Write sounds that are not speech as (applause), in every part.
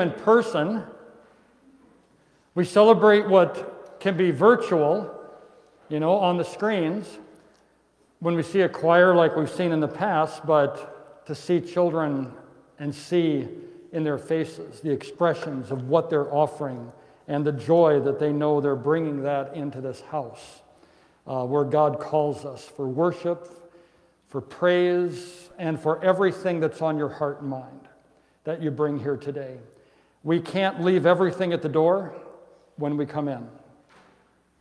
Him in person, we celebrate what can be virtual, you know, on the screens when we see a choir like we've seen in the past, but to see children and see in their faces the expressions of what they're offering and the joy that they know they're bringing that into this house uh, where God calls us for worship, for praise, and for everything that's on your heart and mind that you bring here today. We can't leave everything at the door when we come in.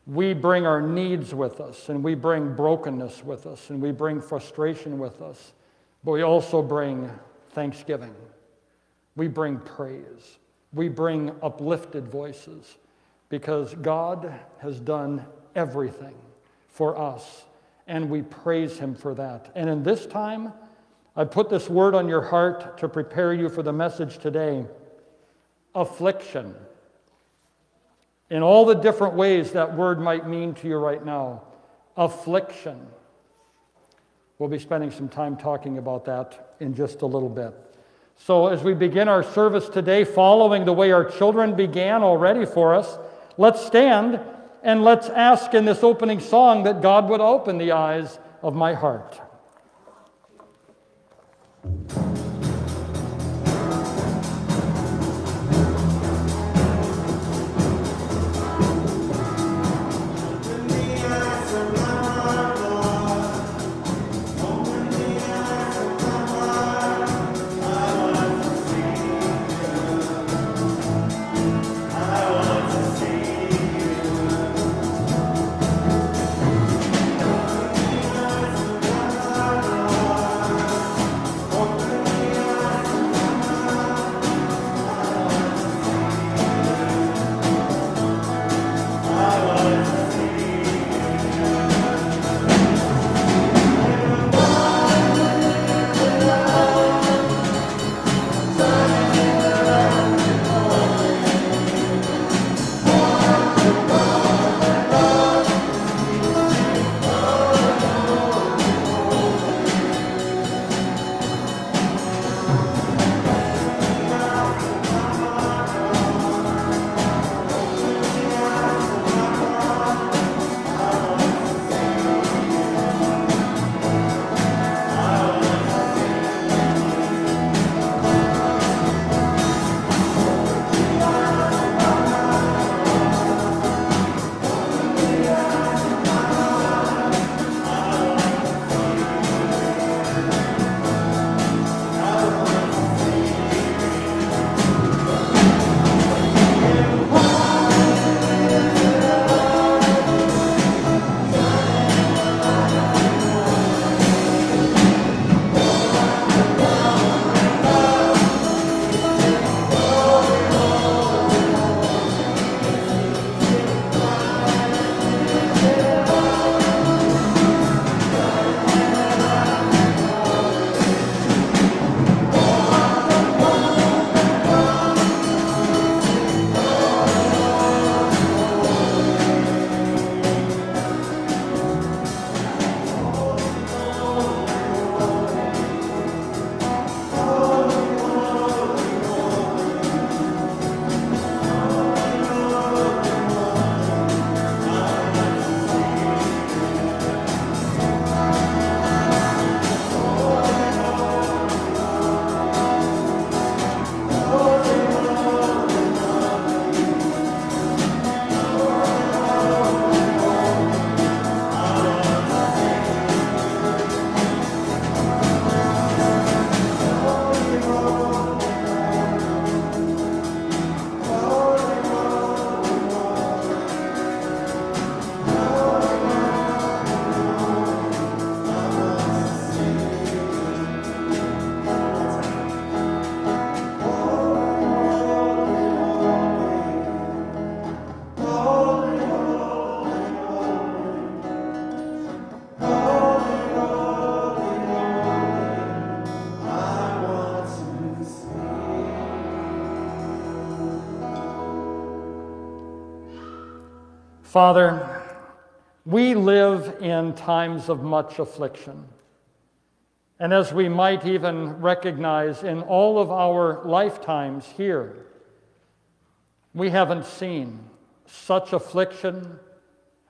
We bring our needs with us, and we bring brokenness with us, and we bring frustration with us, but we also bring thanksgiving. We bring praise. We bring uplifted voices because God has done everything for us, and we praise Him for that. And in this time, I put this word on your heart to prepare you for the message today affliction. In all the different ways that word might mean to you right now, affliction. We'll be spending some time talking about that in just a little bit. So, as we begin our service today, following the way our children began already for us, let's stand and let's ask in this opening song that God would open the eyes of my heart. Father, we live in times of much affliction. And as we might even recognize in all of our lifetimes here, we haven't seen such affliction,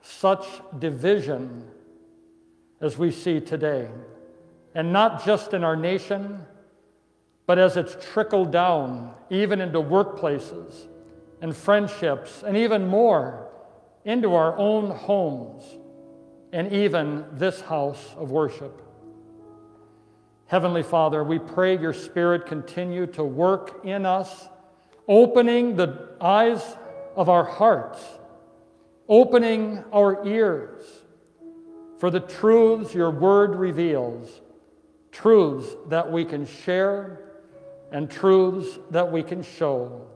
such division as we see today. And not just in our nation, but as it's trickled down even into workplaces and friendships, and even more into our own homes and even this house of worship. Heavenly Father, we pray your Spirit continue to work in us, opening the eyes of our hearts, opening our ears for the truths your word reveals, truths that we can share and truths that we can show.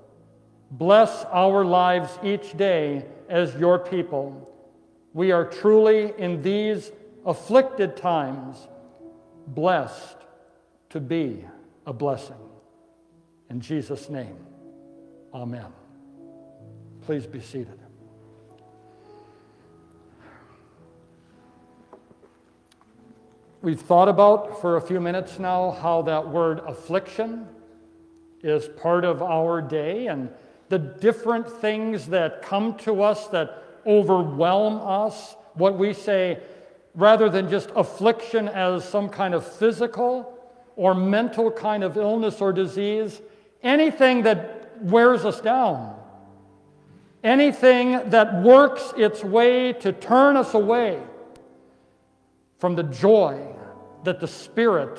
Bless our lives each day as your people. We are truly in these afflicted times blessed to be a blessing. In Jesus' name, amen. Please be seated. We've thought about for a few minutes now how that word affliction is part of our day and the different things that come to us that overwhelm us, what we say, rather than just affliction as some kind of physical or mental kind of illness or disease, anything that wears us down, anything that works its way to turn us away from the joy that the Spirit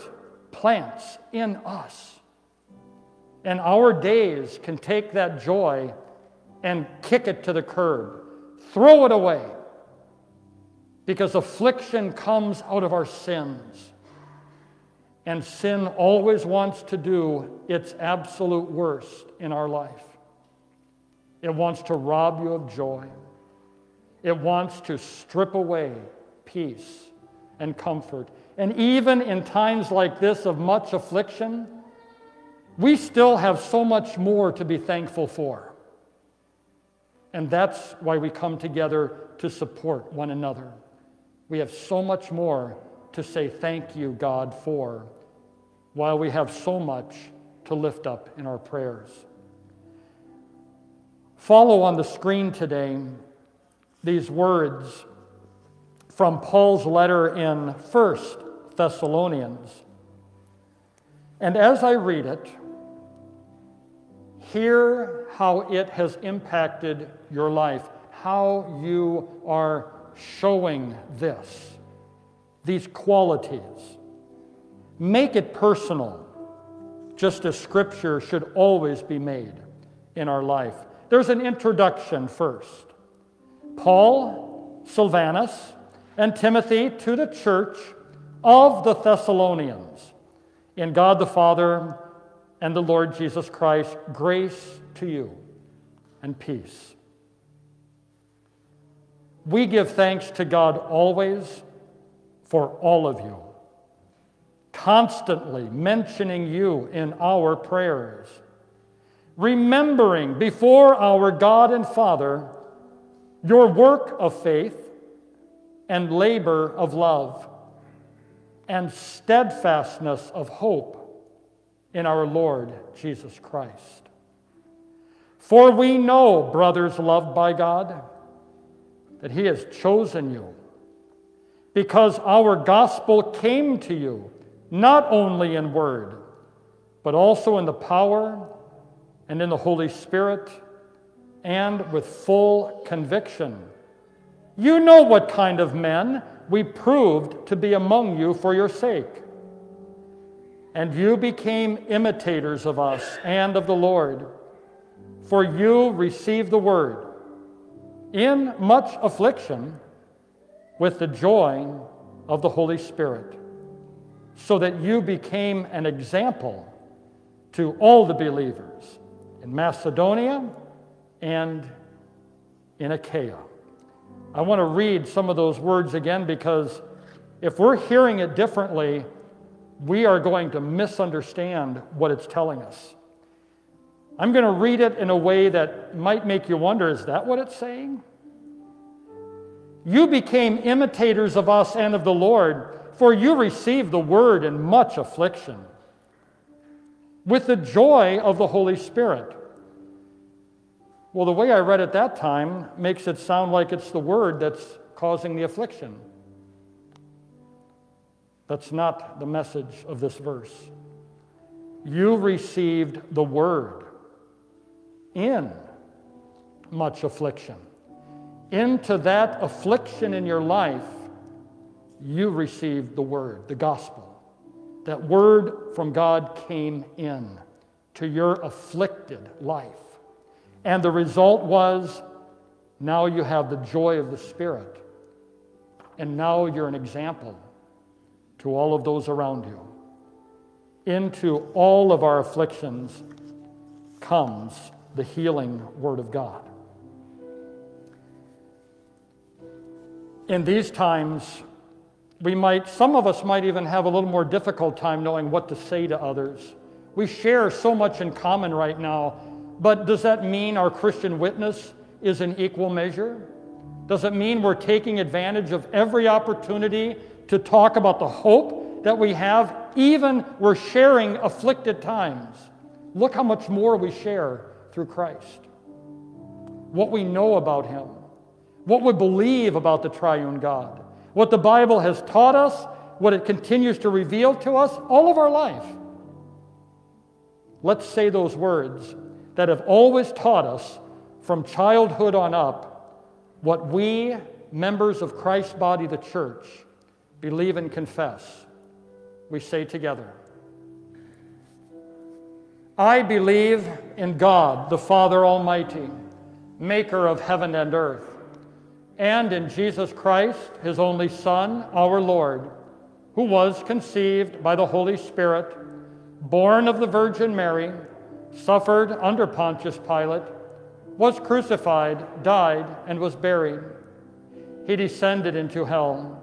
plants in us. And our days can take that joy and kick it to the curb, throw it away, because affliction comes out of our sins. And sin always wants to do its absolute worst in our life. It wants to rob you of joy. It wants to strip away peace and comfort. And even in times like this of much affliction, we still have so much more to be thankful for. And that's why we come together to support one another. We have so much more to say thank you, God, for, while we have so much to lift up in our prayers. Follow on the screen today these words from Paul's letter in 1 Thessalonians. And as I read it, hear how it has impacted your life, how you are showing this, these qualities. Make it personal, just as Scripture should always be made in our life. There's an introduction first. Paul, Silvanus, and Timothy to the church of the Thessalonians. In God the Father and the Lord Jesus Christ, grace to you and peace. We give thanks to God always for all of you, constantly mentioning you in our prayers, remembering before our God and Father your work of faith and labor of love and steadfastness of hope in our Lord Jesus Christ. For we know, brothers loved by God, that He has chosen you, because our gospel came to you not only in word, but also in the power and in the Holy Spirit and with full conviction. You know what kind of men we proved to be among you for your sake. And you became imitators of us and of the Lord, for you received the word in much affliction with the joy of the Holy Spirit, so that you became an example to all the believers in Macedonia and in Achaia. I want to read some of those words again because if we're hearing it differently, we are going to misunderstand what it's telling us. I'm going to read it in a way that might make you wonder is that what it's saying? You became imitators of us and of the Lord, for you received the word in much affliction with the joy of the Holy Spirit. Well, the way I read it that time makes it sound like it's the word that's causing the affliction. That's not the message of this verse. You received the word in much affliction. Into that affliction in your life, you received the word, the gospel. That word from God came in to your afflicted life. And the result was now you have the joy of the Spirit. And now you're an example to all of those around you. Into all of our afflictions comes the healing Word of God. In these times, we might, some of us might even have a little more difficult time knowing what to say to others. We share so much in common right now, but does that mean our Christian witness is in equal measure? Does it mean we're taking advantage of every opportunity to talk about the hope that we have, even we're sharing afflicted times? Look how much more we share through Christ. What we know about Him, what we believe about the triune God what the Bible has taught us, what it continues to reveal to us all of our life. Let's say those words that have always taught us from childhood on up what we, members of Christ's body, the church, believe and confess. We say together I believe in God, the Father Almighty, maker of heaven and earth and in Jesus Christ, his only Son, our Lord, who was conceived by the Holy Spirit, born of the Virgin Mary, suffered under Pontius Pilate, was crucified, died, and was buried. He descended into hell.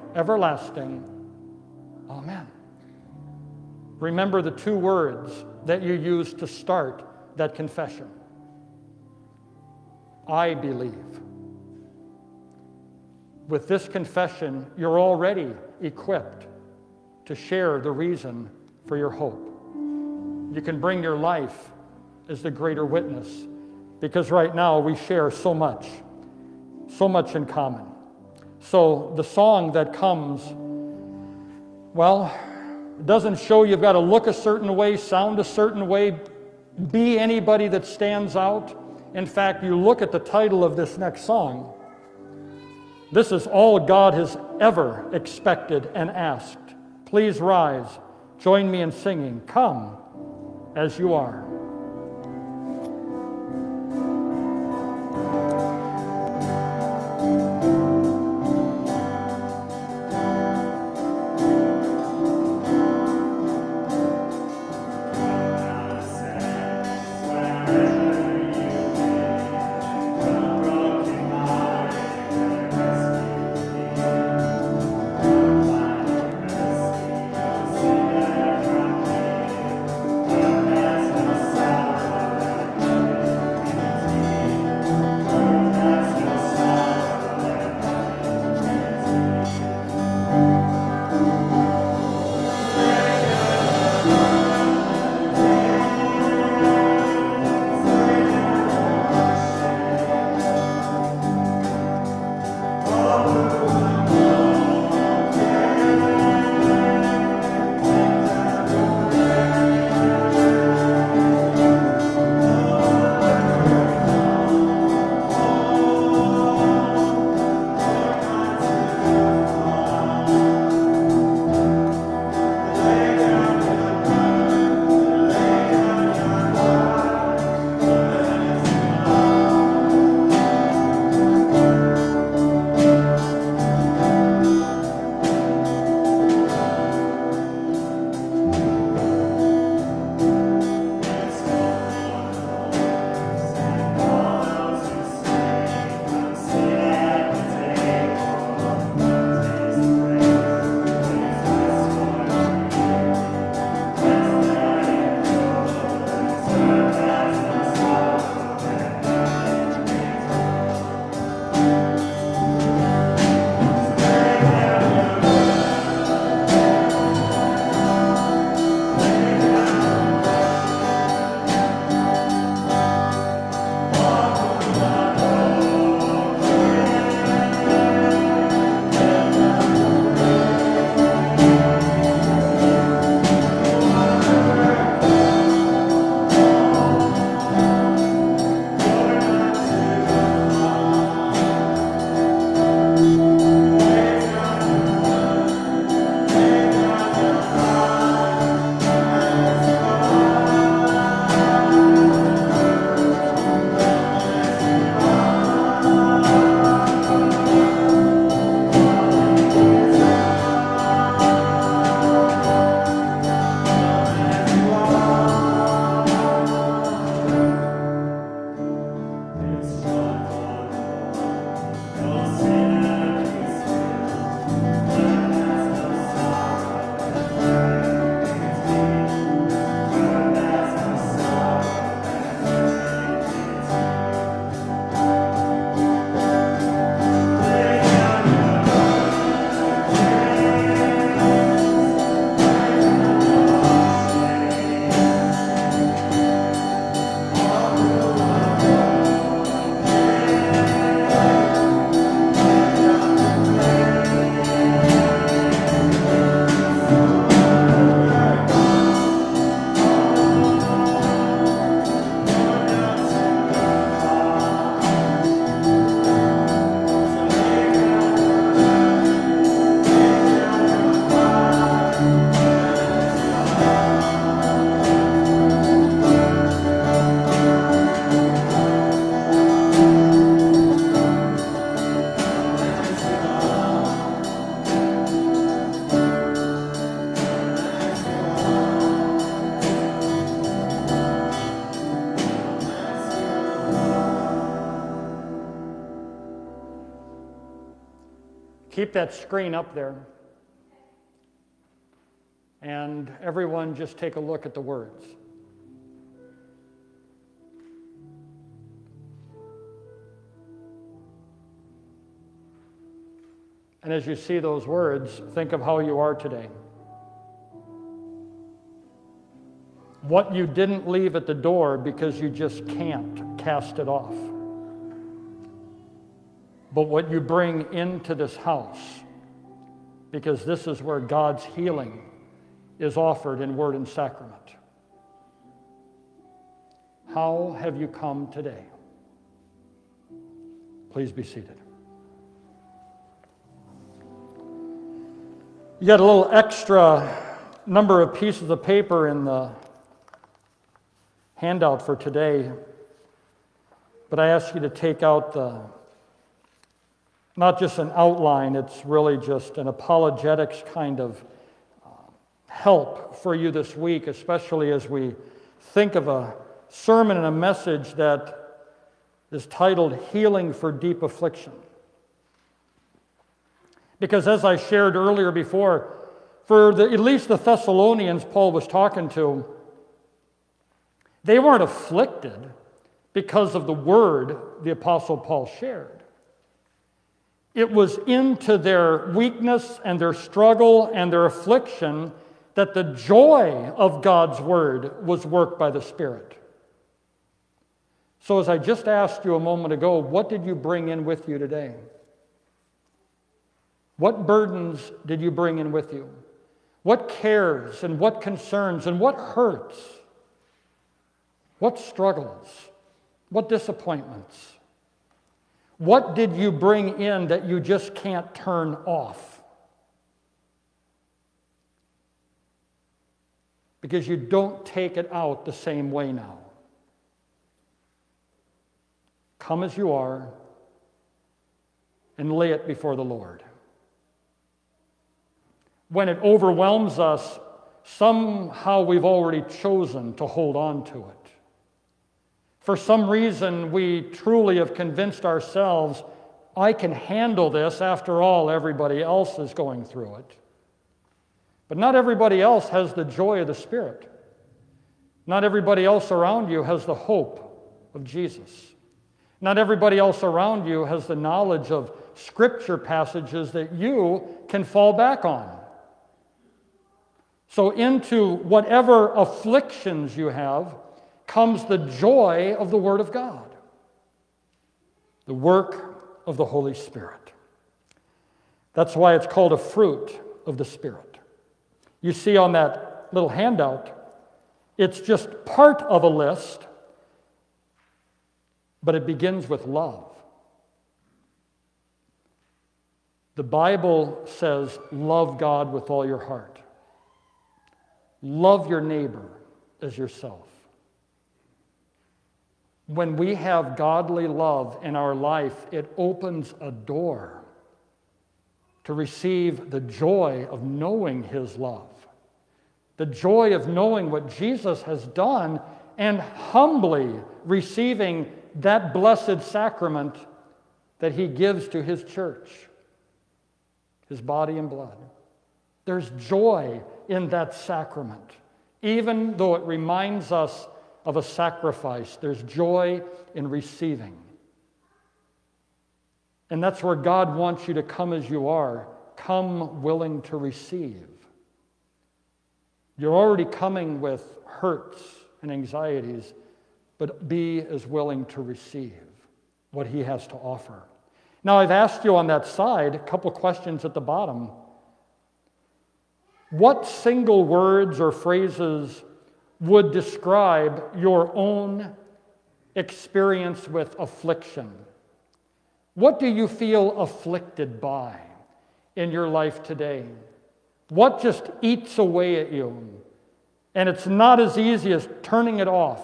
everlasting. Amen. Remember the two words that you used to start that confession. I believe. With this confession, you're already equipped to share the reason for your hope. You can bring your life as the greater witness because right now we share so much, so much in common. So the song that comes, well, it doesn't show you've got to look a certain way, sound a certain way, be anybody that stands out. In fact, you look at the title of this next song. This is all God has ever expected and asked. Please rise. Join me in singing, Come as you are. Keep that screen up there. And everyone just take a look at the words. And as you see those words, think of how you are today. What you didn't leave at the door because you just can't cast it off. But what you bring into this house, because this is where God's healing is offered in word and sacrament. How have you come today? Please be seated. You got a little extra number of pieces of paper in the handout for today, but I ask you to take out the not just an outline, it's really just an apologetics kind of uh, help for you this week, especially as we think of a sermon and a message that is titled Healing for Deep Affliction. Because as I shared earlier before, for the, at least the Thessalonians Paul was talking to, they weren't afflicted because of the word the Apostle Paul shared. It was into their weakness and their struggle and their affliction that the joy of God's word was worked by the Spirit. So, as I just asked you a moment ago, what did you bring in with you today? What burdens did you bring in with you? What cares and what concerns and what hurts? What struggles? What disappointments? What did you bring in that you just can't turn off? Because you don't take it out the same way now. Come as you are and lay it before the Lord when it overwhelms us, somehow we've already chosen to hold on to it. For some reason, we truly have convinced ourselves, I can handle this. After all, everybody else is going through it. But not everybody else has the joy of the Spirit. Not everybody else around you has the hope of Jesus. Not everybody else around you has the knowledge of scripture passages that you can fall back on. So, into whatever afflictions you have comes the joy of the Word of God, the work of the Holy Spirit. That's why it's called a fruit of the Spirit. You see on that little handout, it's just part of a list, but it begins with love. The Bible says, Love God with all your heart. Love your neighbor as yourself. When we have godly love in our life, it opens a door to receive the joy of knowing His love, the joy of knowing what Jesus has done, and humbly receiving that blessed sacrament that He gives to His church, His body and blood. There's joy in that sacrament. Even though it reminds us of a sacrifice, there's joy in receiving. And that's where God wants you to come as you are. Come willing to receive. You're already coming with hurts and anxieties, but be as willing to receive what He has to offer. Now, I've asked you on that side a couple questions at the bottom. What single words or phrases would describe your own experience with affliction? What do you feel afflicted by in your life today? What just eats away at you? And it's not as easy as turning it off,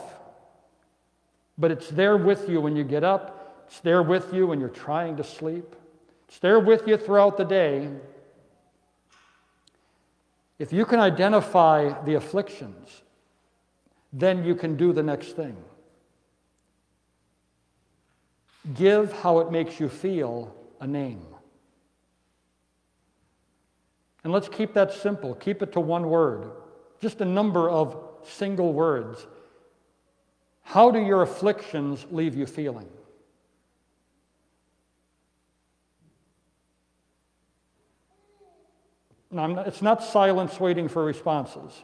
but it's there with you when you get up, it's there with you when you're trying to sleep, it's there with you throughout the day. If you can identify the afflictions, then you can do the next thing. Give how it makes you feel a name. And let's keep that simple. Keep it to one word, just a number of single words. How do your afflictions leave you feeling? Not, it's not silence waiting for responses.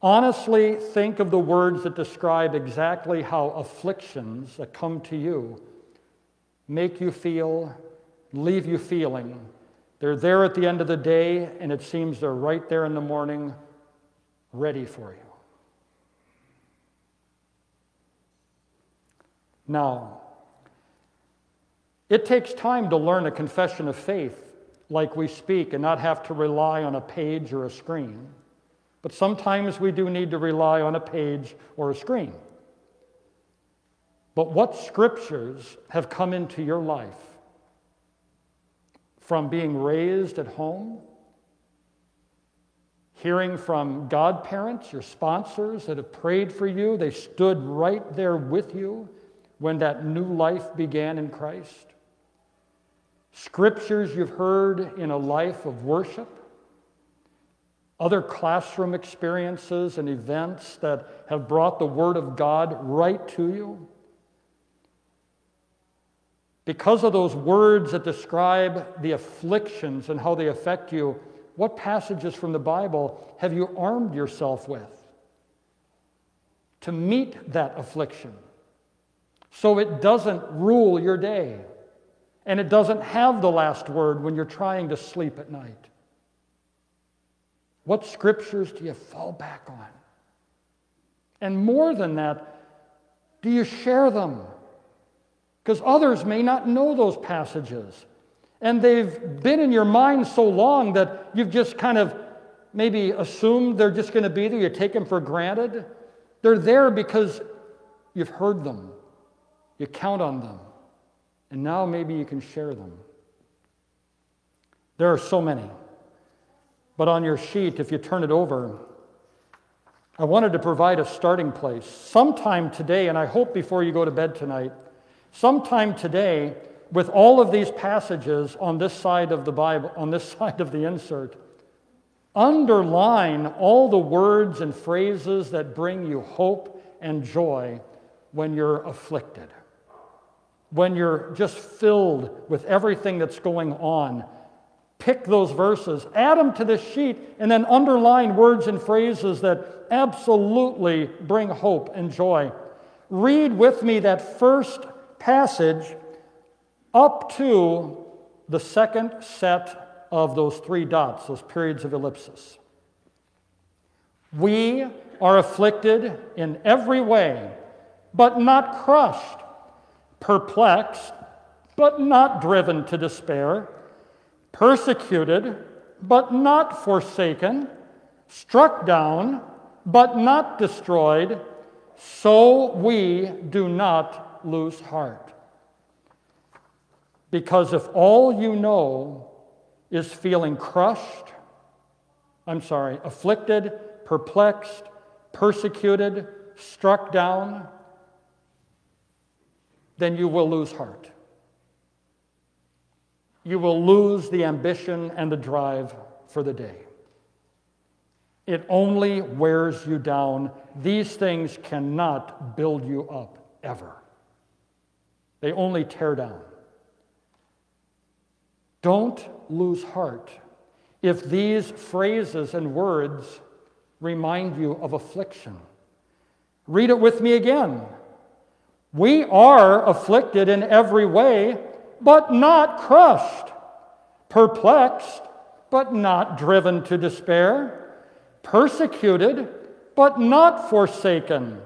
Honestly, think of the words that describe exactly how afflictions that come to you make you feel, leave you feeling. They're there at the end of the day, and it seems they're right there in the morning, ready for you. Now, it takes time to learn a confession of faith like we speak and not have to rely on a page or a screen. But sometimes we do need to rely on a page or a screen. But what scriptures have come into your life from being raised at home, hearing from godparents, your sponsors that have prayed for you? They stood right there with you when that new life began in Christ scriptures you've heard in a life of worship, other classroom experiences and events that have brought the Word of God right to you. Because of those words that describe the afflictions and how they affect you, what passages from the Bible have you armed yourself with to meet that affliction so it doesn't rule your day? and it doesn't have the last word when you're trying to sleep at night. What scriptures do you fall back on? And more than that, do you share them? Because others may not know those passages. And they've been in your mind so long that you've just kind of maybe assumed they're just going to be there. You take them for granted. They're there because you've heard them, you count on them. And now maybe you can share them. There are so many. But on your sheet, if you turn it over, I wanted to provide a starting place. Sometime today, and I hope before you go to bed tonight, sometime today, with all of these passages on this side of the Bible, on this (laughs) side of the insert, underline all the words and phrases that bring you hope and joy when you're afflicted when you're just filled with everything that's going on. Pick those verses, add them to this sheet, and then underline words and phrases that absolutely bring hope and joy. Read with me that first passage up to the second set of those three dots, those periods of ellipsis. We are afflicted in every way, but not crushed perplexed, but not driven to despair, persecuted, but not forsaken, struck down, but not destroyed, so we do not lose heart. Because if all you know is feeling crushed, I'm sorry, afflicted, perplexed, persecuted, struck down, then you will lose heart. You will lose the ambition and the drive for the day. It only wears you down. These things cannot build you up ever, they only tear down. Don't lose heart if these phrases and words remind you of affliction. Read it with me again. We are afflicted in every way, but not crushed, perplexed, but not driven to despair, persecuted, but not forsaken,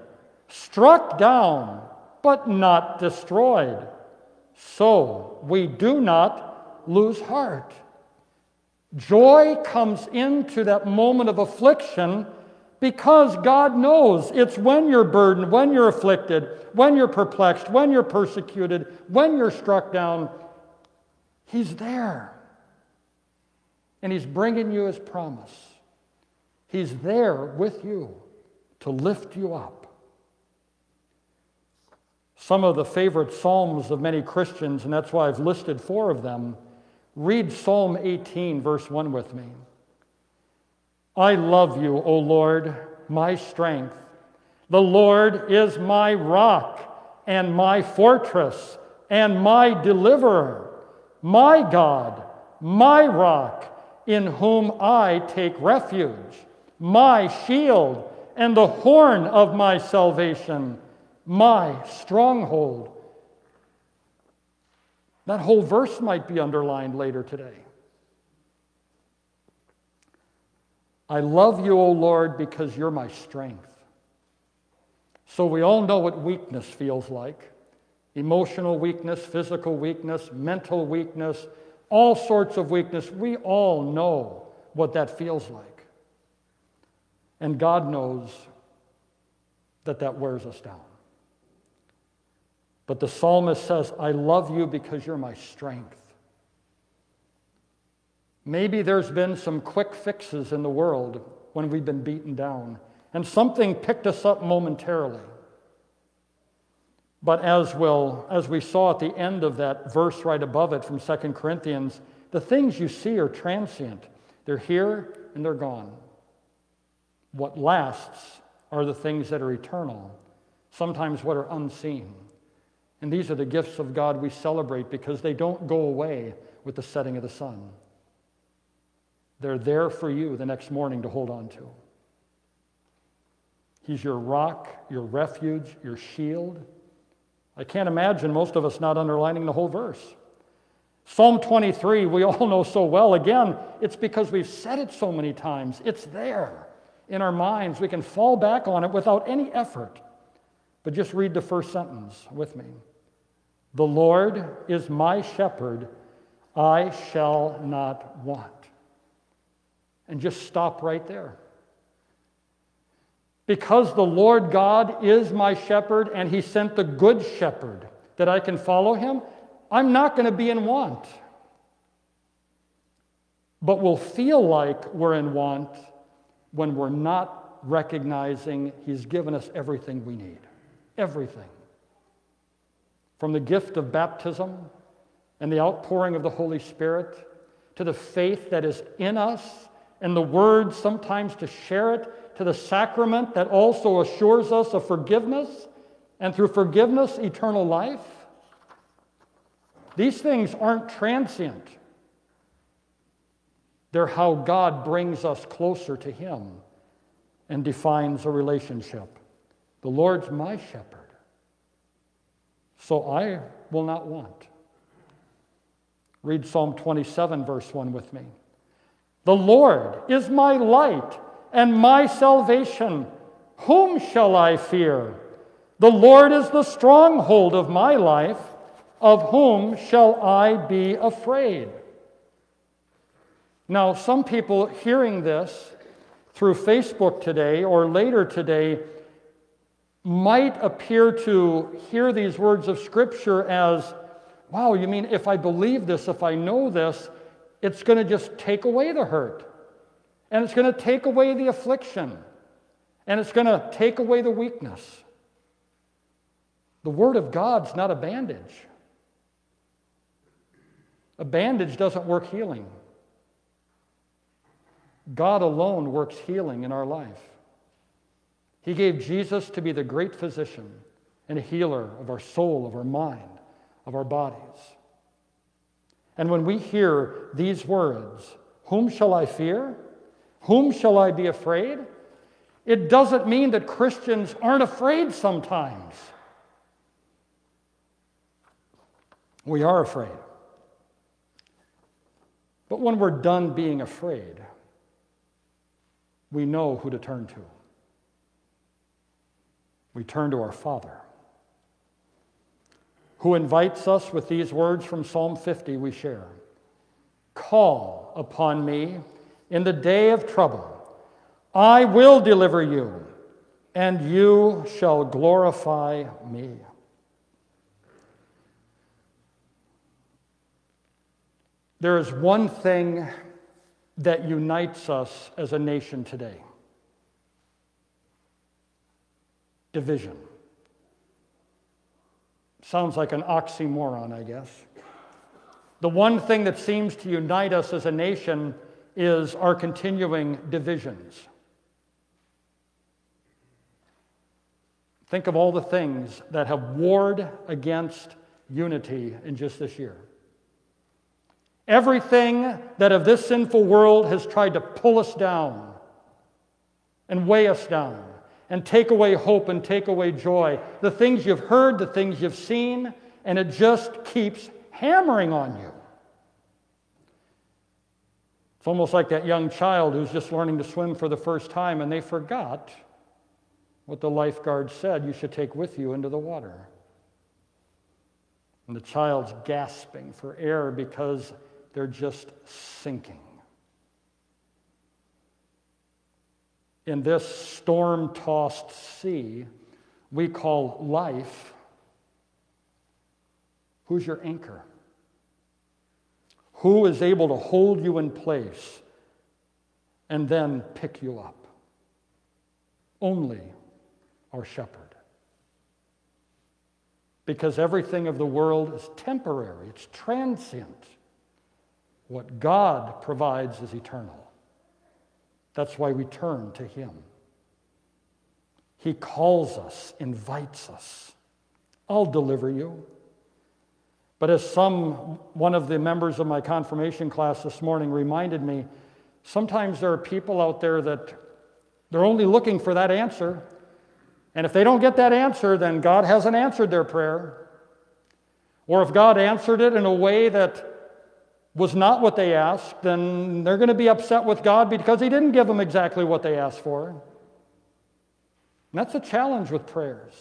struck down, but not destroyed. So we do not lose heart. Joy comes into that moment of affliction because God knows it's when you're burdened, when you're afflicted, when you're perplexed, when you're persecuted, when you're struck down, He's there. And He's bringing you His promise. He's there with you to lift you up. Some of the favorite Psalms of many Christians, and that's why I've listed four of them, Read Psalm 18, verse 1 with me. I love you, O Lord, my strength. The Lord is my rock and my fortress and my deliverer, my God, my rock, in whom I take refuge, my shield and the horn of my salvation, my stronghold. That whole verse might be underlined later today. I love you, O Lord, because you're my strength. So we all know what weakness feels like emotional weakness, physical weakness, mental weakness, all sorts of weakness. We all know what that feels like. And God knows that that wears us down. But the psalmist says, I love you because you're my strength. Maybe there's been some quick fixes in the world when we've been beaten down, and something picked us up momentarily. But as, we'll, as we saw at the end of that verse right above it from 2 Corinthians, the things you see are transient. They're here and they're gone. What lasts are the things that are eternal, sometimes what are unseen. And these are the gifts of God we celebrate because they don't go away with the setting of the sun. They're there for you the next morning to hold on to. He's your rock, your refuge, your shield. I can't imagine most of us not underlining the whole verse. Psalm 23, we all know so well. Again, it's because we've said it so many times. It's there in our minds. We can fall back on it without any effort. But just read the first sentence with me The Lord is my shepherd, I shall not want and just stop right there. Because the Lord God is my shepherd and he sent the good shepherd that I can follow him, I'm not going to be in want. But we'll feel like we're in want when we're not recognizing he's given us everything we need. Everything. From the gift of baptism and the outpouring of the Holy Spirit to the faith that is in us and the word sometimes to share it to the sacrament that also assures us of forgiveness and through forgiveness, eternal life. These things aren't transient. They're how God brings us closer to Him and defines a relationship. The Lord's my shepherd, so I will not want. Read Psalm 27, verse 1 with me. The Lord is my light and my salvation. Whom shall I fear? The Lord is the stronghold of my life. Of whom shall I be afraid? Now, some people hearing this through Facebook today or later today might appear to hear these words of Scripture as, wow, you mean if I believe this, if I know this, it's going to just take away the hurt. And it's going to take away the affliction. And it's going to take away the weakness. The Word of God's not a bandage. A bandage doesn't work healing. God alone works healing in our life. He gave Jesus to be the great physician and healer of our soul, of our mind, of our bodies. And when we hear these words, Whom shall I fear? Whom shall I be afraid? It doesn't mean that Christians aren't afraid sometimes. We are afraid. But when we're done being afraid, we know who to turn to. We turn to our Father who invites us with these words from Psalm 50 we share Call upon me in the day of trouble. I will deliver you, and you shall glorify me. There is one thing that unites us as a nation today division. Sounds like an oxymoron, I guess. The one thing that seems to unite us as a nation is our continuing divisions. Think of all the things that have warred against unity in just this year. Everything that of this sinful world has tried to pull us down and weigh us down and take away hope and take away joy. The things you've heard, the things you've seen, and it just keeps hammering on you. It's almost like that young child who's just learning to swim for the first time and they forgot what the lifeguard said you should take with you into the water. And the child's gasping for air because they're just sinking. In this storm tossed sea we call life, who's your anchor? Who is able to hold you in place and then pick you up? Only our shepherd. Because everything of the world is temporary, it's transient. What God provides is eternal. That's why we turn to Him. He calls us, invites us. I'll deliver you. But as some, one of the members of my confirmation class this morning reminded me, sometimes there are people out there that they're only looking for that answer. And if they don't get that answer, then God hasn't answered their prayer. Or if God answered it in a way that was not what they asked, then they're going to be upset with God because He didn't give them exactly what they asked for. And that's a challenge with prayers.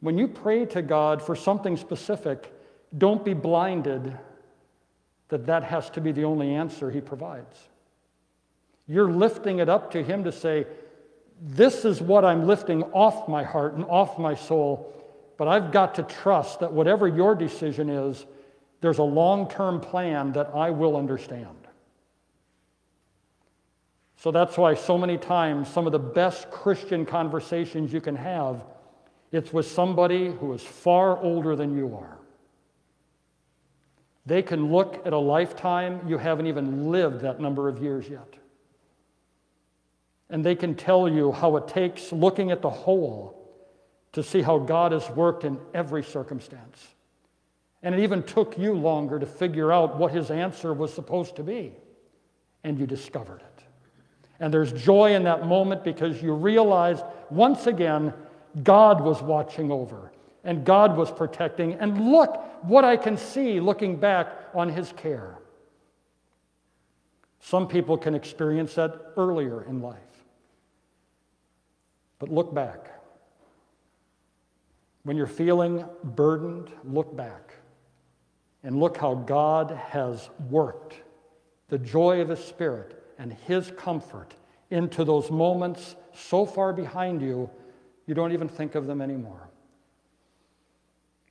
When you pray to God for something specific, don't be blinded that that has to be the only answer He provides. You're lifting it up to Him to say, This is what I'm lifting off my heart and off my soul, but I've got to trust that whatever your decision is, there's a long term plan that I will understand. So that's why so many times some of the best Christian conversations you can have it's with somebody who is far older than you are. They can look at a lifetime you haven't even lived that number of years yet. And they can tell you how it takes looking at the whole to see how God has worked in every circumstance. And it even took you longer to figure out what his answer was supposed to be. And you discovered it. And there's joy in that moment because you realized once again God was watching over and God was protecting. And look what I can see looking back on his care. Some people can experience that earlier in life. But look back. When you're feeling burdened, look back and look how God has worked the joy of the Spirit and His comfort into those moments so far behind you you don't even think of them anymore.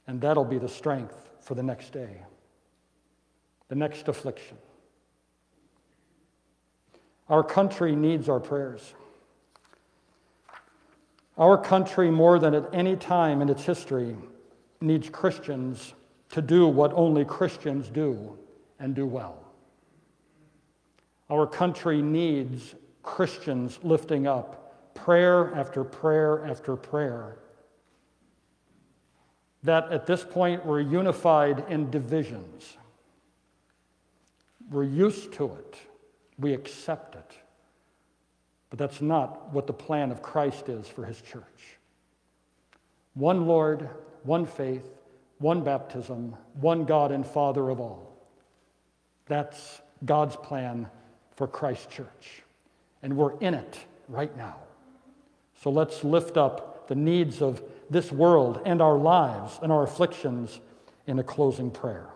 And that'll be the strength for the next day, the next affliction. Our country needs our prayers. Our country, more than at any time in its history, needs Christians to do what only Christians do and do well. Our country needs Christians lifting up prayer after prayer after prayer. That at this point we're unified in divisions. We're used to it, we accept it. But that's not what the plan of Christ is for his church. One Lord, one faith, one baptism, one God and Father of all. That's God's plan for Christ Church. And we're in it right now. So let's lift up the needs of this world and our lives and our afflictions in a closing prayer.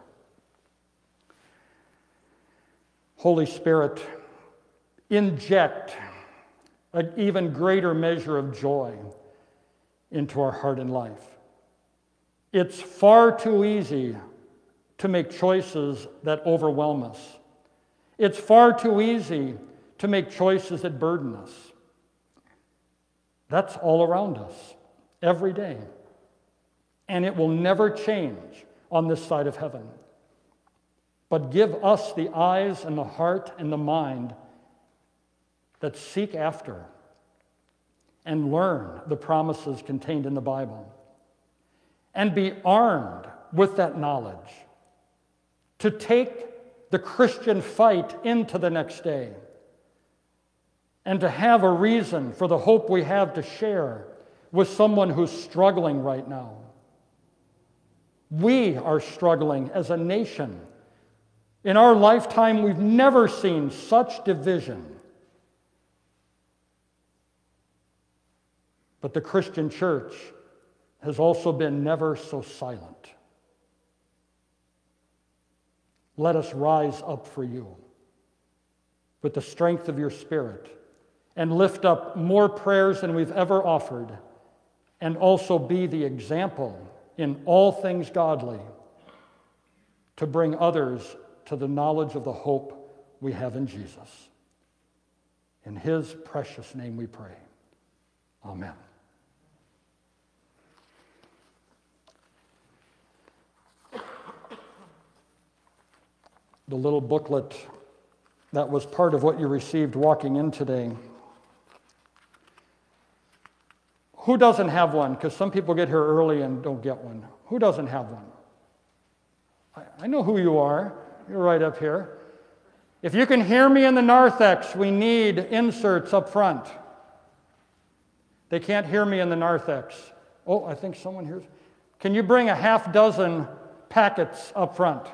Holy Spirit, inject an even greater measure of joy into our heart and life. It's far too easy to make choices that overwhelm us. It's far too easy to make choices that burden us. That's all around us every day. And it will never change on this side of heaven. But give us the eyes and the heart and the mind that seek after and learn the promises contained in the Bible and be armed with that knowledge to take the Christian fight into the next day and to have a reason for the hope we have to share with someone who's struggling right now. We are struggling as a nation. In our lifetime, we've never seen such division. But the Christian church has also been never so silent. Let us rise up for you with the strength of your Spirit and lift up more prayers than we've ever offered, and also be the example in all things godly to bring others to the knowledge of the hope we have in Jesus. In his precious name we pray. Amen. The little booklet that was part of what you received walking in today Who doesn't have one? Because some people get here early and don't get one. Who doesn't have one? I, I know who you are. You're right up here. If you can hear me in the narthex, we need inserts up front. They can't hear me in the narthex. Oh, I think someone hears. Can you bring a half dozen packets up front?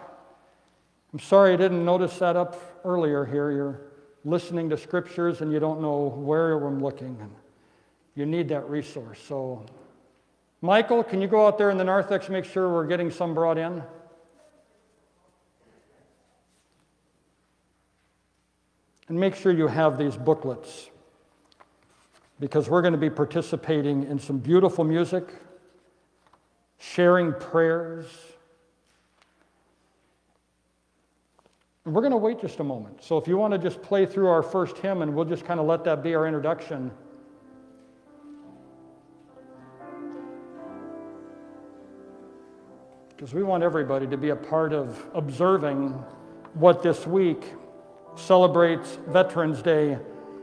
I'm sorry I didn't notice that up earlier here. You're listening to scriptures and you don't know where I'm looking And you need that resource. So, Michael, can you go out there in the narthex make sure we're getting some brought in? And make sure you have these booklets because we're going to be participating in some beautiful music, sharing prayers. And we're going to wait just a moment. So if you want to just play through our first hymn and we'll just kind of let that be our introduction. because we want everybody to be a part of observing what this week celebrates Veterans Day.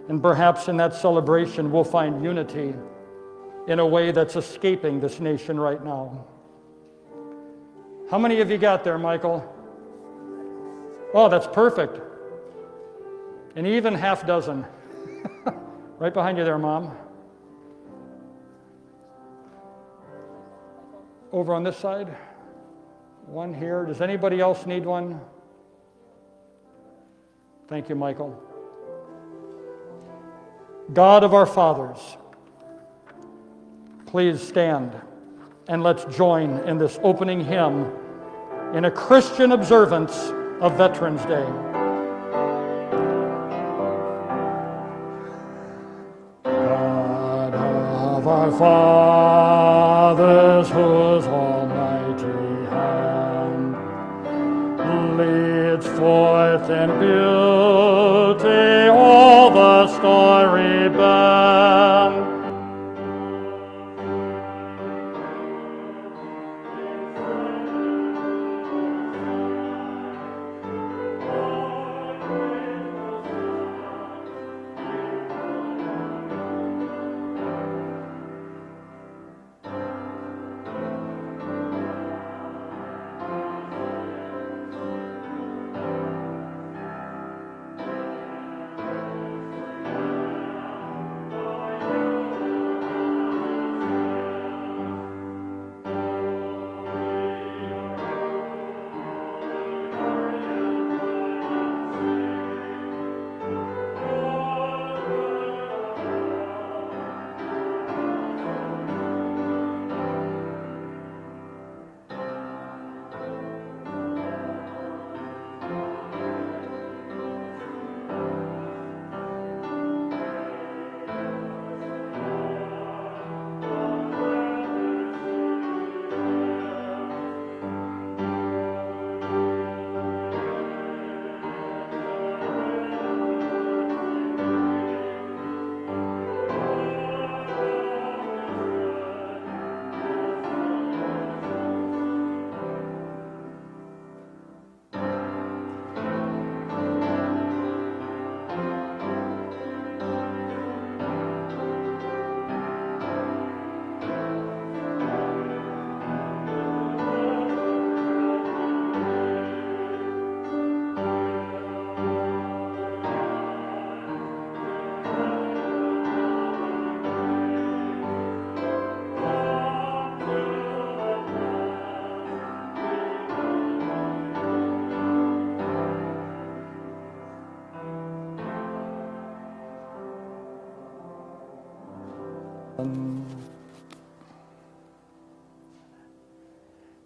And perhaps in that celebration, we'll find unity in a way that's escaping this nation right now. How many of you got there, Michael? Oh, that's perfect. An even half dozen. (laughs) right behind you there, Mom. Over on this side. One here. Does anybody else need one? Thank you, Michael. God of our fathers, please stand and let's join in this opening hymn in a Christian observance of Veterans Day. God of our fathers, whose almighty hand leads forth in beauty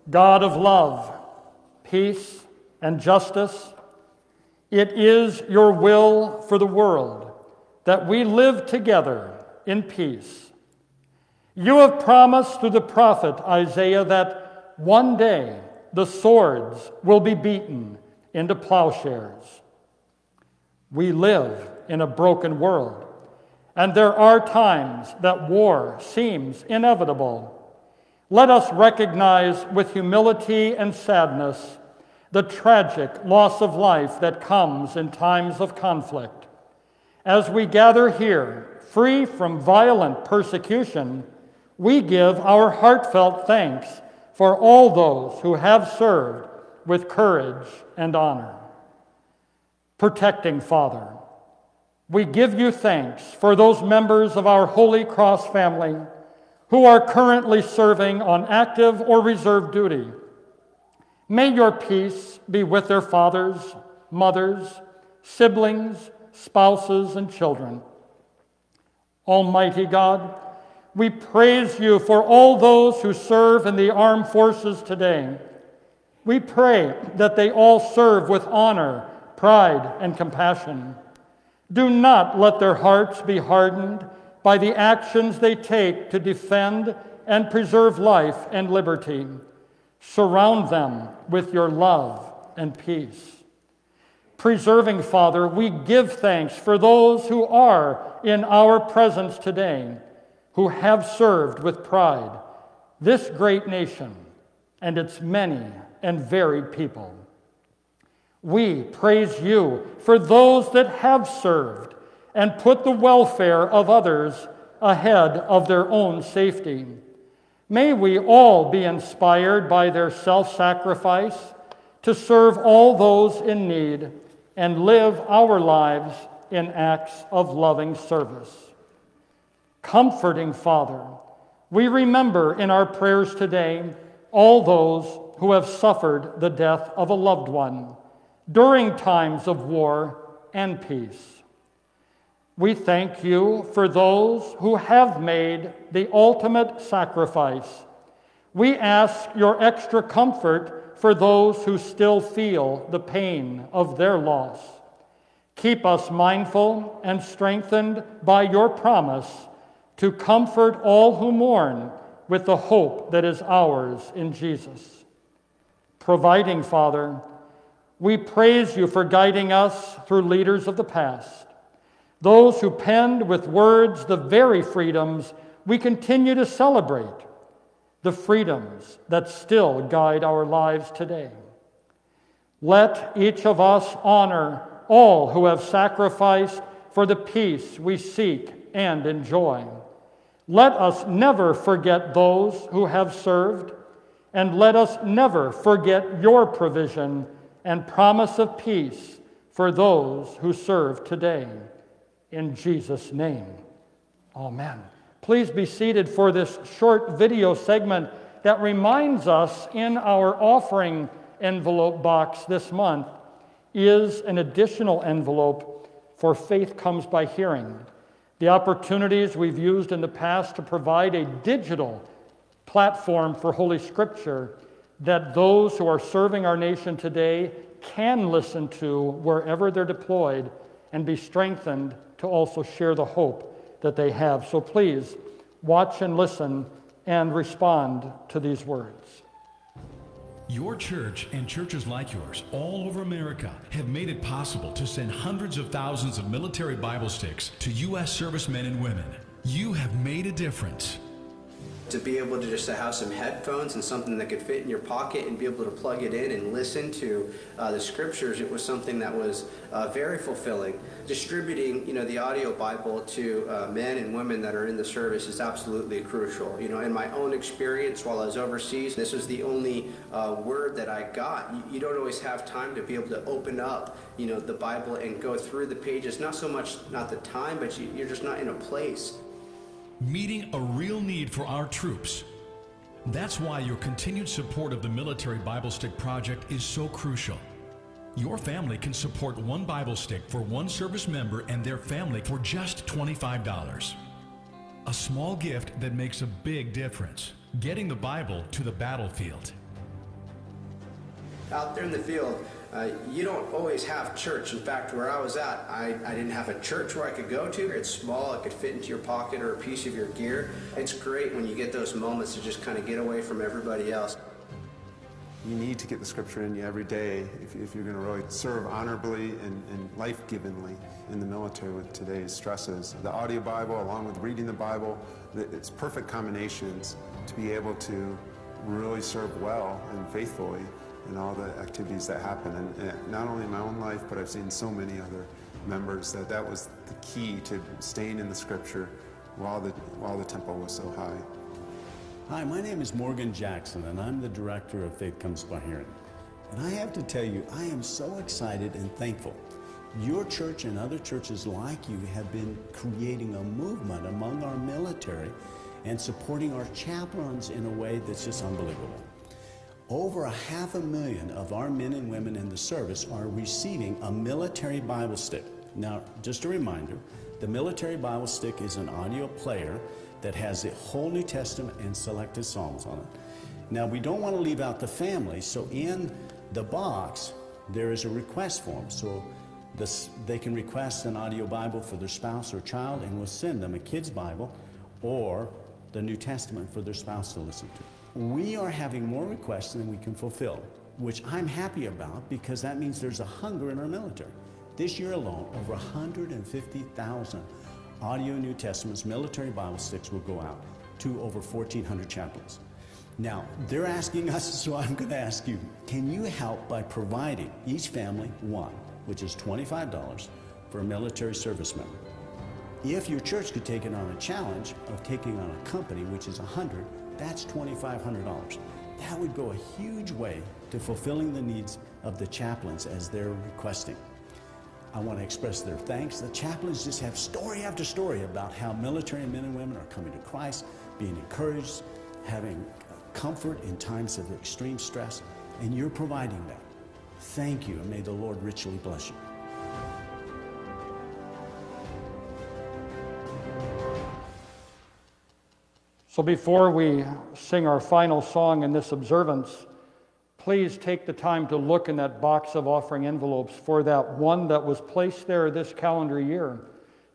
God of love, peace, and justice, it is your will for the world that we live together in peace. You have promised through the prophet Isaiah that one day the swords will be beaten into plowshares. We live in a broken world, and there are times that war seems inevitable. Let us recognize with humility and sadness the tragic loss of life that comes in times of conflict. As we gather here, free from violent persecution, we give our heartfelt thanks for all those who have served with courage and honor. Protecting Father, we give you thanks for those members of our Holy Cross family who are currently serving on active or reserve duty. May your peace be with their fathers, mothers, siblings, spouses, and children. Almighty God, we praise you for all those who serve in the armed forces today. We pray that they all serve with honor, pride, and compassion. Do not let their hearts be hardened by the actions they take to defend and preserve life and liberty. Surround them with your love and peace. Preserving Father, we give thanks for those who are in our presence today, who have served with pride this great nation and its many and varied people. We praise you for those that have served and put the welfare of others ahead of their own safety. May we all be inspired by their self sacrifice to serve all those in need and live our lives in acts of loving service. Comforting Father, we remember in our prayers today all those who have suffered the death of a loved one during times of war and peace. We thank you for those who have made the ultimate sacrifice. We ask your extra comfort for those who still feel the pain of their loss. Keep us mindful and strengthened by your promise to comfort all who mourn with the hope that is ours in Jesus. Providing, Father, we praise you for guiding us through leaders of the past those who penned with words the very freedoms we continue to celebrate, the freedoms that still guide our lives today. Let each of us honor all who have sacrificed for the peace we seek and enjoy. Let us never forget those who have served, and let us never forget your provision and promise of peace for those who serve today in Jesus' name. Amen. Please be seated for this short video segment that reminds us in our offering envelope box this month is an additional envelope for Faith Comes by Hearing. The opportunities we've used in the past to provide a digital platform for Holy Scripture that those who are serving our nation today can listen to wherever they're deployed and be strengthened to also share the hope that they have. So please watch and listen and respond to these words. Your church and churches like yours all over America have made it possible to send hundreds of thousands of military Bible sticks to U.S. servicemen and women. You have made a difference to be able to just to have some headphones and something that could fit in your pocket and be able to plug it in and listen to uh, the scriptures, it was something that was uh, very fulfilling. Distributing, you know, the audio Bible to uh, men and women that are in the service is absolutely crucial. You know, in my own experience while I was overseas, this was the only uh, word that I got. You, you don't always have time to be able to open up, you know, the Bible and go through the pages. Not so much, not the time, but you, you're just not in a place meeting a real need for our troops. That's why your continued support of the Military Bible Stick Project is so crucial. Your family can support one Bible stick for one service member and their family for just $25. A small gift that makes a big difference, getting the Bible to the battlefield. out there in the field, uh, you don't always have church. In fact, where I was at, I, I didn't have a church where I could go to. It's small, it could fit into your pocket or a piece of your gear. It's great when you get those moments to just kind of get away from everybody else. You need to get the scripture in you every day if, if you're going to really serve honorably and, and life givingly in the military with today's stresses. The audio Bible, along with reading the Bible, it's perfect combinations to be able to really serve well and faithfully in all the activities that happen. And, and not only in my own life, but I've seen so many other members that that was the key to staying in the scripture while the, while the tempo was so high. Hi, my name is Morgan Jackson, and I'm the director of Faith Comes by Hearing. And I have to tell you, I am so excited and thankful. Your church and other churches like you have been creating a movement among our military and supporting our chaplains in a way that's just unbelievable. Over a half a million of our men and women in the service are receiving a military Bible stick. Now, just a reminder, the military Bible stick is an audio player that has the whole New Testament and selected Psalms on it. Now, we don't want to leave out the family, so in the box, there is a request form. So this, they can request an audio Bible for their spouse or child, and we'll send them a kid's Bible or the New Testament for their spouse to listen to. We are having more requests than we can fulfill, which I'm happy about because that means there's a hunger in our military. This year alone, over 150,000 audio New Testaments, military Bible sticks will go out to over 1,400 chaplains. Now, they're asking us, (laughs) so I'm going to ask you, can you help by providing each family one, which is $25 for a military service member? If your church could take it on a challenge of taking on a company, which is 100, that's $2,500. That would go a huge way to fulfilling the needs of the chaplains as they're requesting. I want to express their thanks. The chaplains just have story after story about how military men and women are coming to Christ, being encouraged, having comfort in times of extreme stress, and you're providing that. Thank you, and may the Lord richly bless you. So before we sing our final song in this observance, please take the time to look in that box of offering envelopes for that one that was placed there this calendar year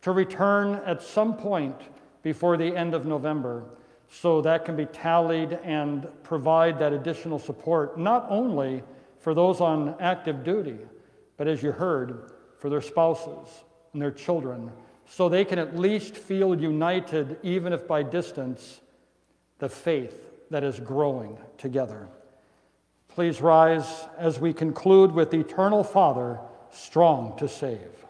to return at some point before the end of November so that can be tallied and provide that additional support, not only for those on active duty, but as you heard, for their spouses and their children, so they can at least feel united, even if by distance, the faith that is growing together. Please rise as we conclude with Eternal Father, strong to save.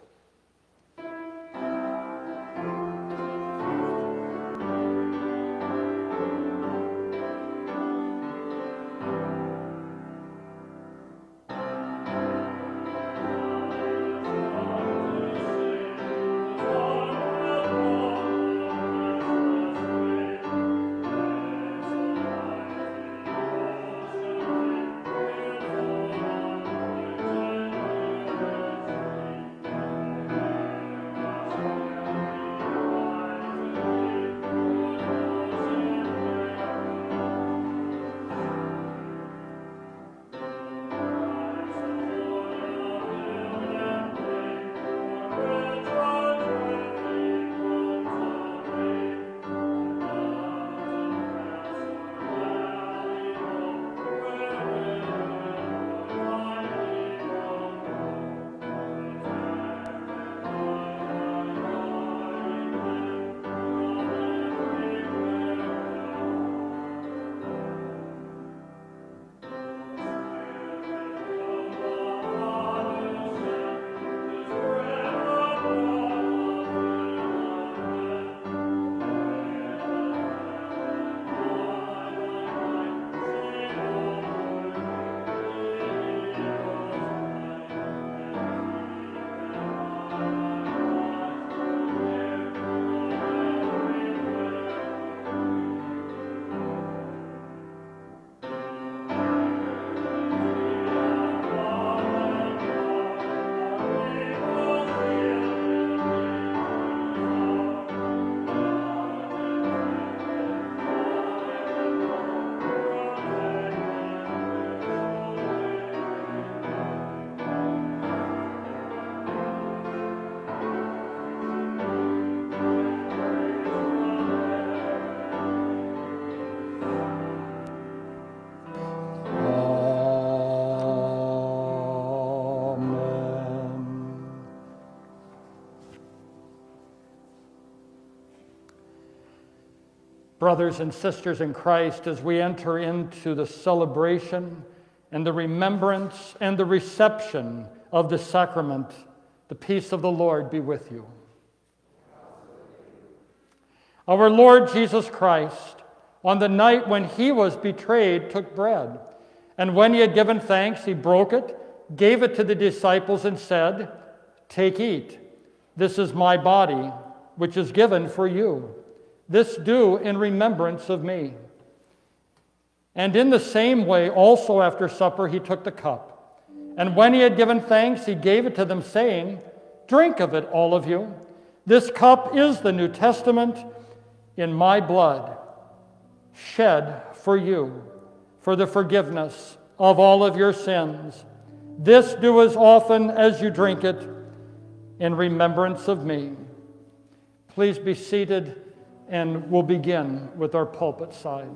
Brothers and sisters in Christ, as we enter into the celebration and the remembrance and the reception of the sacrament, the peace of the Lord be with you. Our Lord Jesus Christ, on the night when he was betrayed, took bread. And when he had given thanks, he broke it, gave it to the disciples, and said, Take, eat. This is my body, which is given for you. This do in remembrance of me. And in the same way, also after supper, he took the cup. And when he had given thanks, he gave it to them, saying, Drink of it, all of you. This cup is the New Testament in my blood, shed for you for the forgiveness of all of your sins. This do as often as you drink it in remembrance of me. Please be seated, and we'll begin with our pulpit side.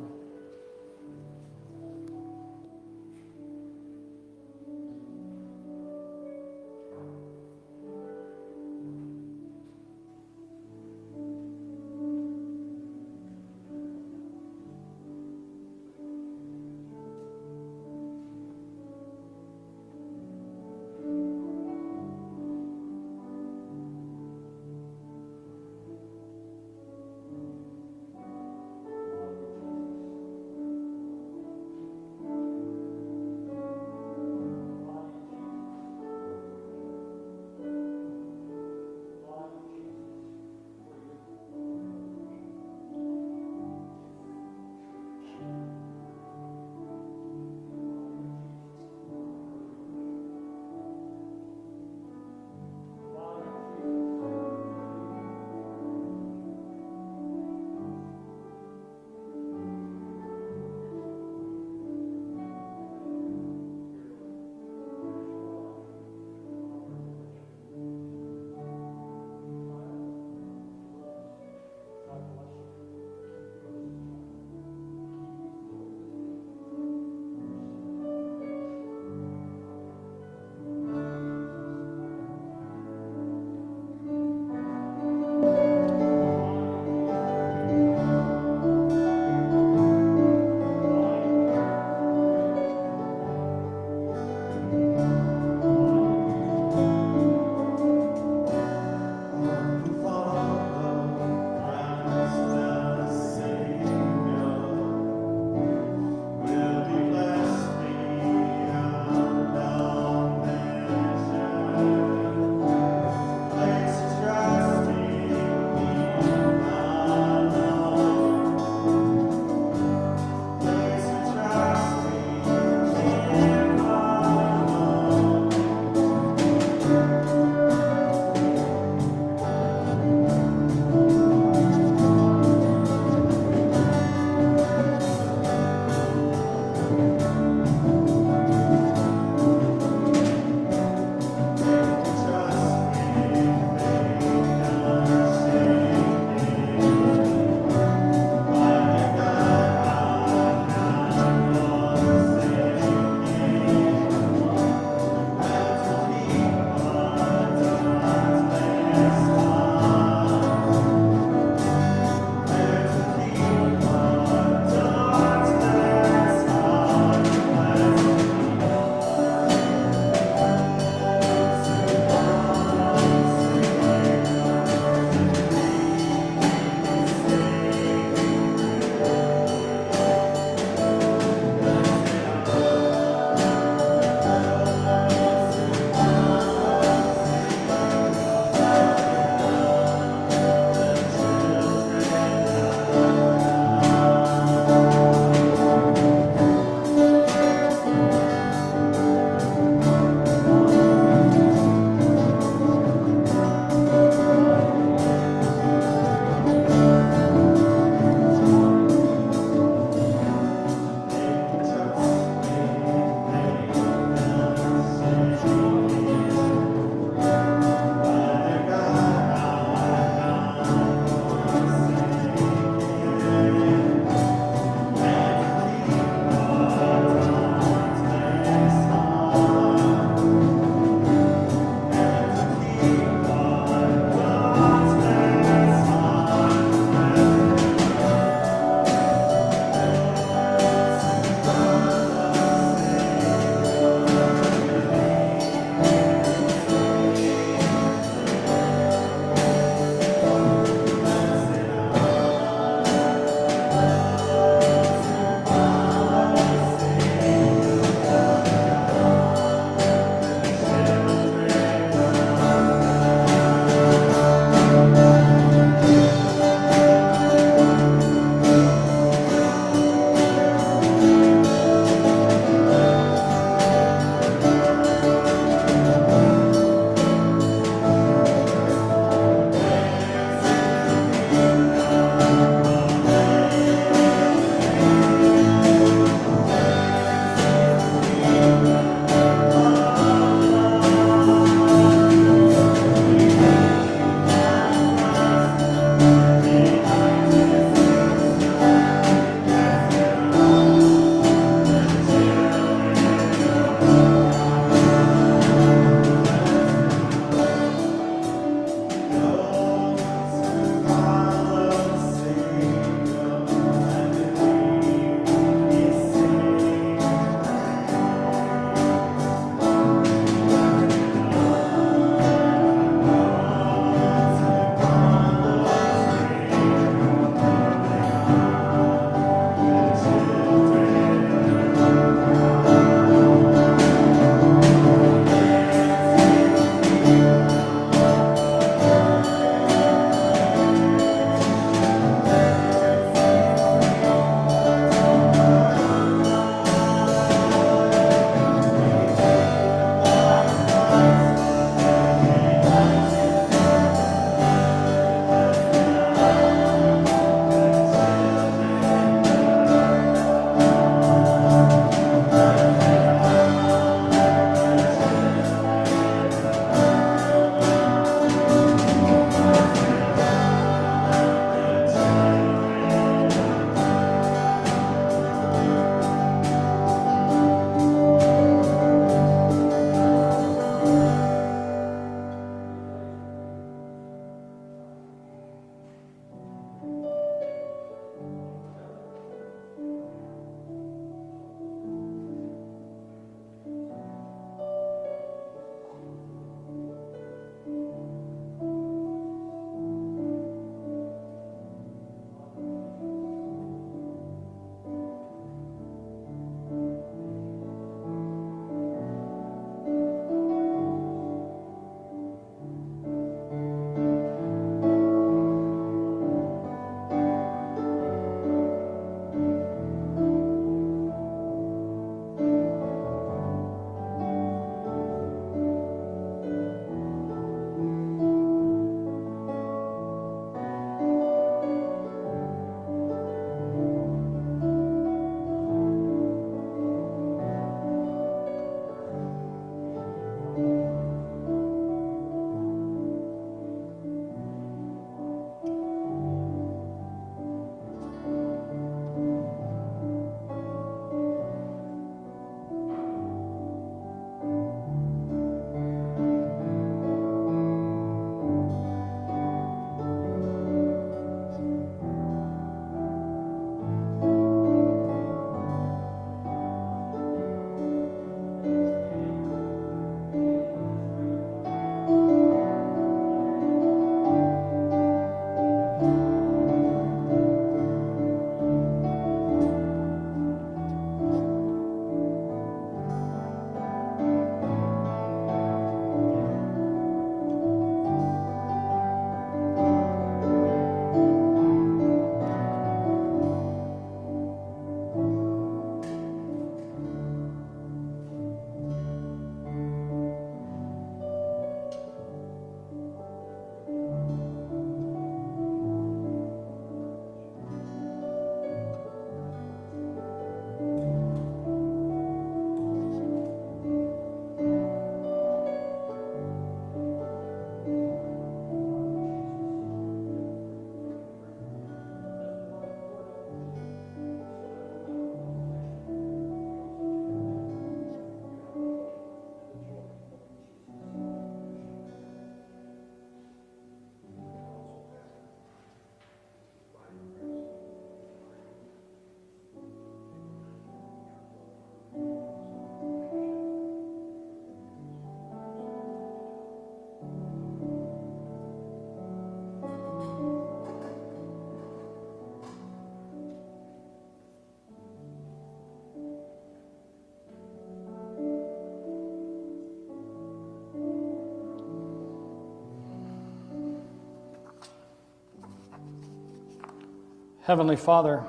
Heavenly Father,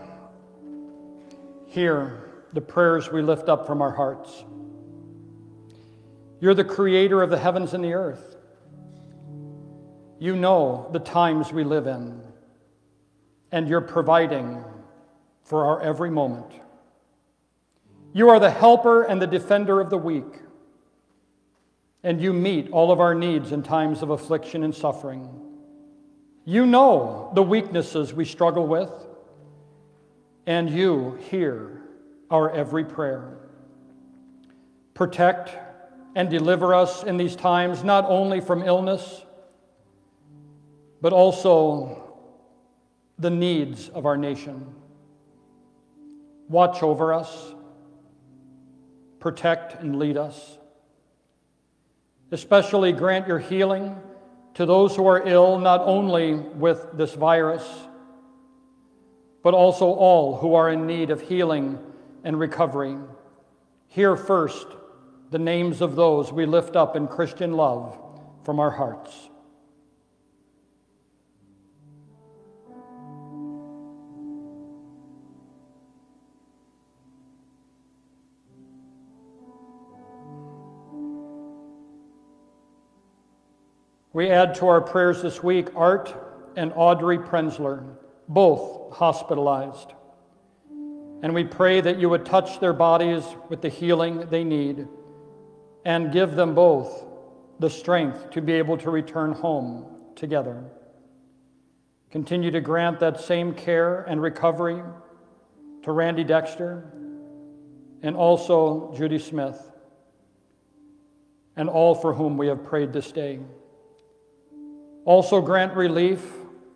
hear the prayers we lift up from our hearts. You're the creator of the heavens and the earth. You know the times we live in, and you're providing for our every moment. You are the helper and the defender of the weak, and you meet all of our needs in times of affliction and suffering. You know the weaknesses we struggle with, and you hear our every prayer. Protect and deliver us in these times, not only from illness, but also the needs of our nation. Watch over us, protect and lead us. Especially grant your healing to those who are ill, not only with this virus, but also all who are in need of healing and recovery. Hear first the names of those we lift up in Christian love from our hearts. We add to our prayers this week Art and Audrey Prenzler, both hospitalized. And we pray that you would touch their bodies with the healing they need and give them both the strength to be able to return home together. Continue to grant that same care and recovery to Randy Dexter and also Judy Smith, and all for whom we have prayed this day. Also, grant relief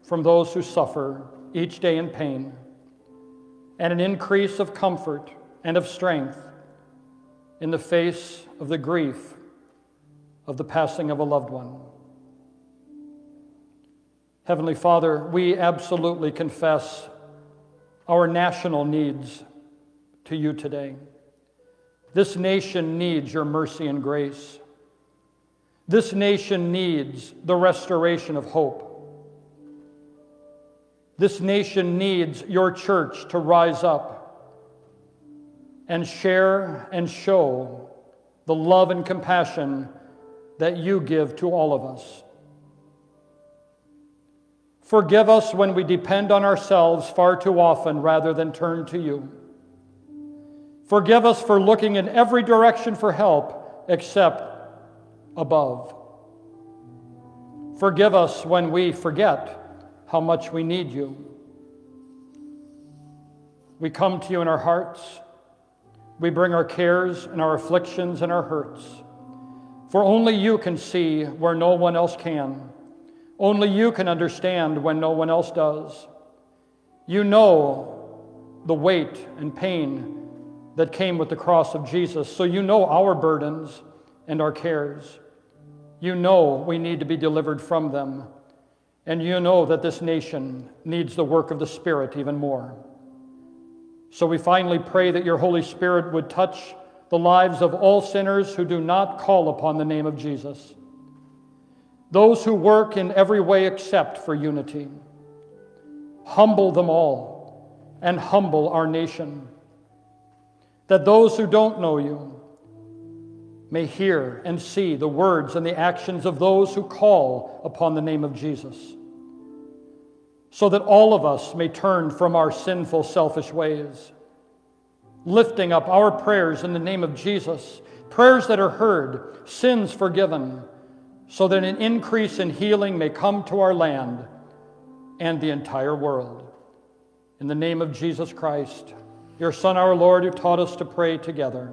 from those who suffer each day in pain, and an increase of comfort and of strength in the face of the grief of the passing of a loved one. Heavenly Father, we absolutely confess our national needs to you today. This nation needs your mercy and grace. This nation needs the restoration of hope. This nation needs your church to rise up and share and show the love and compassion that you give to all of us. Forgive us when we depend on ourselves far too often rather than turn to you. Forgive us for looking in every direction for help except above. Forgive us when we forget how much we need you. We come to you in our hearts. We bring our cares and our afflictions and our hurts. For only you can see where no one else can. Only you can understand when no one else does. You know the weight and pain that came with the cross of Jesus, so you know our burdens and our cares. You know we need to be delivered from them. And you know that this nation needs the work of the Spirit even more. So we finally pray that your Holy Spirit would touch the lives of all sinners who do not call upon the name of Jesus, those who work in every way except for unity. Humble them all and humble our nation. That those who don't know you may hear and see the words and the actions of those who call upon the name of Jesus, so that all of us may turn from our sinful, selfish ways, lifting up our prayers in the name of Jesus, prayers that are heard, sins forgiven, so that an increase in healing may come to our land and the entire world. In the name of Jesus Christ, your Son, our Lord, who taught us to pray together.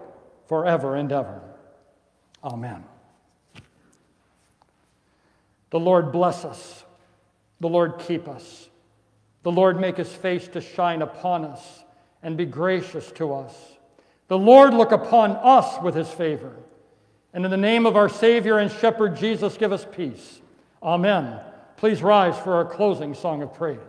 forever and ever. Amen. The Lord bless us. The Lord keep us. The Lord make his face to shine upon us and be gracious to us. The Lord look upon us with his favor. And in the name of our Savior and Shepherd Jesus, give us peace. Amen. Please rise for our closing song of praise.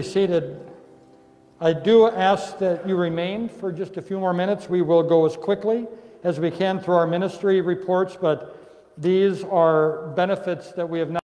Be seated. I do ask that you remain for just a few more minutes. We will go as quickly as we can through our ministry reports, but these are benefits that we have not.